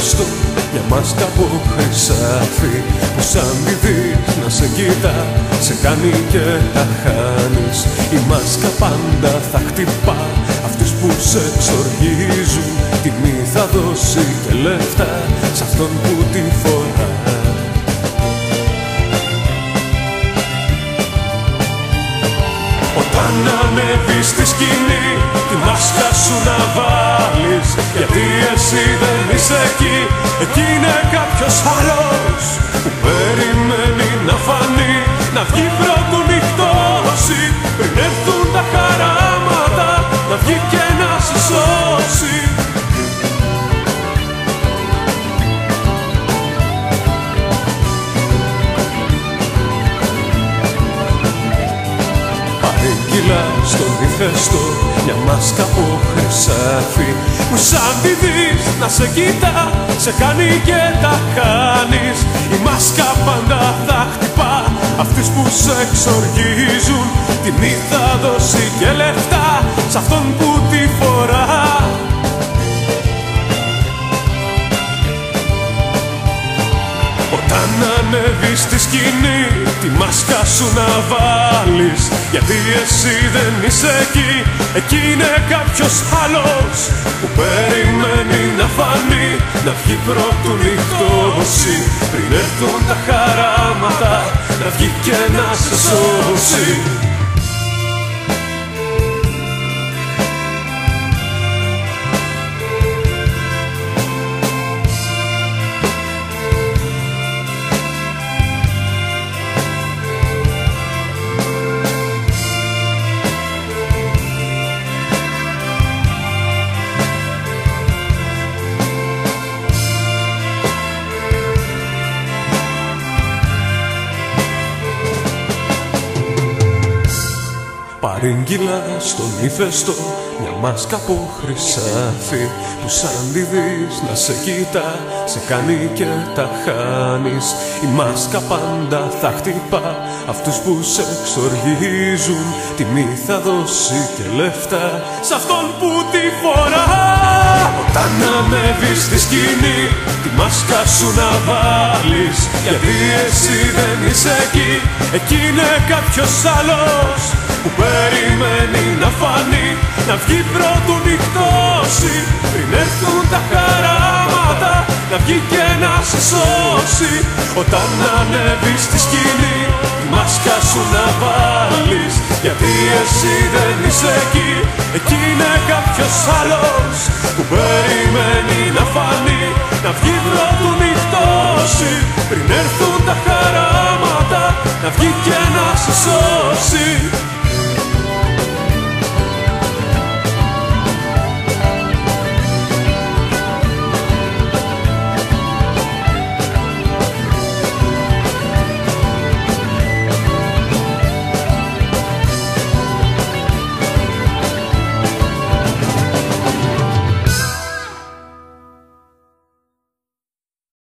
νυφέστο μια μάσκα από χρυσάφι που σαν τη δεις να σε κοίτα σε κάνει και τα χάνεις. Η μάσκα πάντα θα χτυπά αυτούς που σε εξοργίζουν. Τιμή θα δώσει και λεφτά σε αυτόν που τη φορά. Όταν ανέβεις στη σκηνή τη μάσκα σου να βάλεις Γιατί εσύ δεν είσαι εκεί, εκεί είναι κάποιος άλλος. Που περιμένει να φανεί, να βγει στον ηφαίστο μια μάσκα από χρυσάφι. Που σαν τη δεις να σε κοίτα σε κάνει και τα χάνεις. Η μάσκα πάντα θα χτυπά αυτούς που σε εξοργίζουν. Τιμή θα δώσει και λεφτά σε αυτόν που τη φορά. Όταν ανέβεις στη σκηνή τη μάσκα σου να βάλεις Γιατί εσύ δεν είσαι εκεί, εκεί είναι κάποιος άλλος Που περιμένει να φανεί, να βγει πρώτου νυχτώσει Πριν έρθουν τα χαράματα, να βγει και να σε σώσει Παρήγγειλα στον ύφεστο μια μάσκα από χρυσάφι που σαν τη δεις να σε κοίτα σε κάνει και τα χάνεις. Η μάσκα πάντα θα χτυπά αυτούς που σε εξοργίζουν. Τιμή θα δώσει και λεφτά σε αυτόν που τη φορά όταν ανέβεις στη σκηνή τη μάσκα σου να βάλεις. Γιατί εσύ δεν είσαι εκεί εκεί είναι κάποιος άλλος που περιμένει να φανεί να βγει πρώτου νυχτώσει. Πριν έρθουν τα χαράματα να βγει και να σε σώσει. Όταν ανέβεις στη σκηνή τη μάσκα σου να βάλεις γιατί εσύ δεν είσαι εκεί. Εκεί είναι κάποιος άλλος που περιμένει να φανεί να βγει πρώτου νυχτώσει πριν έρθουν τα χαράματα να βγει και να σε σώσει